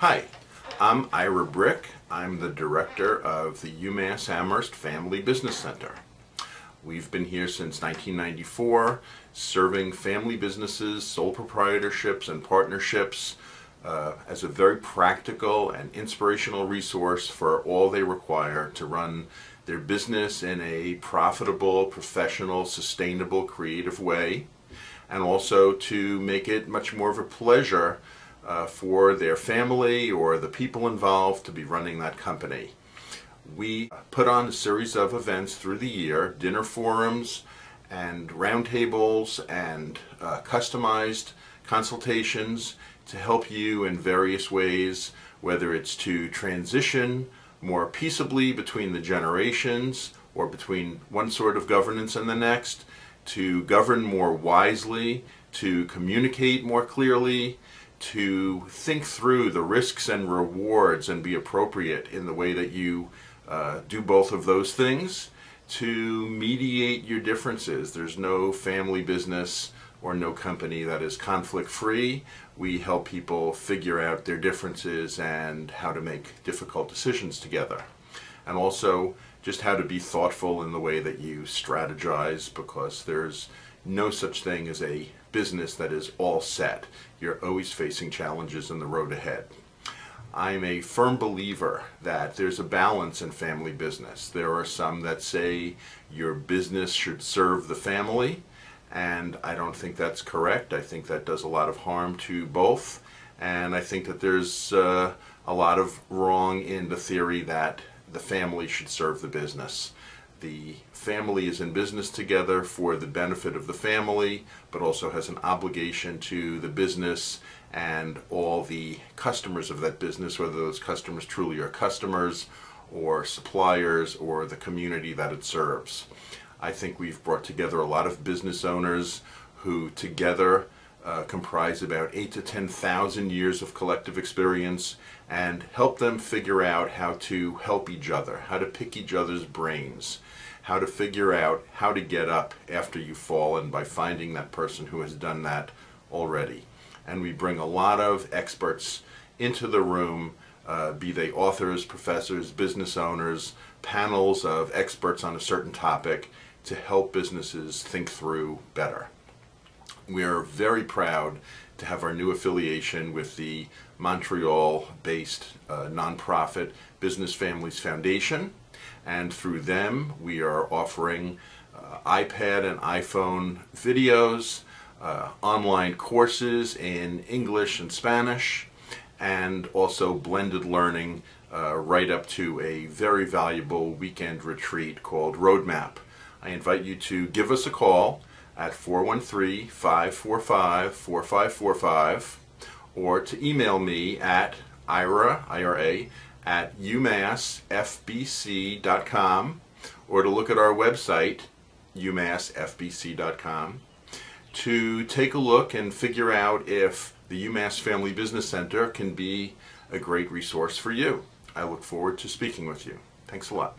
Hi, I'm Ira Bryck. I'm the director of the UMass Amherst Family Business Center. We've been here since 1994, serving family businesses, sole proprietorships, and partnerships uh, as a very practical and inspirational resource for all they require to run their business in a profitable, professional, sustainable, creative way, and also to make it much more of a pleasure uh, for their family or the people involved to be running that company. We put on a series of events through the year, dinner forums and roundtables and uh, customized consultations to help you in various ways, whether it's to transition more peaceably between the generations or between one sort of governance and the next, to govern more wisely, to communicate more clearly, to think through the risks and rewards and be appropriate in the way that you uh, do both of those things, to mediate your differences. There's no family business or no company that is conflict free. We help people figure out their differences and how to make difficult decisions together. And also just how to be thoughtful in the way that you strategize because there's no such thing as a business that is all set. You're always facing challenges in the road ahead. I'm a firm believer that there's a balance in family business. There are some that say your business should serve the family, and I don't think that's correct. I think that does a lot of harm to both, and I think that there's uh, a lot of wrong in the theory that the family should serve the business. The family is in business together for the benefit of the family, but also has an obligation to the business and all the customers of that business, whether those customers truly are customers or suppliers or the community that it serves. I think we've brought together a lot of business owners who together uh, comprise about eight to 10,000 years of collective experience and help them figure out how to help each other, how to pick each other's brains, how to figure out how to get up after you've fallen by finding that person who has done that already. And we bring a lot of experts into the room, uh, be they authors, professors, business owners, panels of experts on a certain topic to help businesses think through better. We are very proud to have our new affiliation with the Montreal-based uh, nonprofit Business Families Foundation. And through them, we are offering uh, iPad and iPhone videos, uh, online courses in English and Spanish, and also blended learning uh, right up to a very valuable weekend retreat called Roadmap. I invite you to give us a call at 413-545-4545 or to email me at ira, I-R-A, at umassfbc.com or to look at our website, umassfbc.com, to take a look and figure out if the UMass Family Business Center can be a great resource for you. I look forward to speaking with you. Thanks a lot.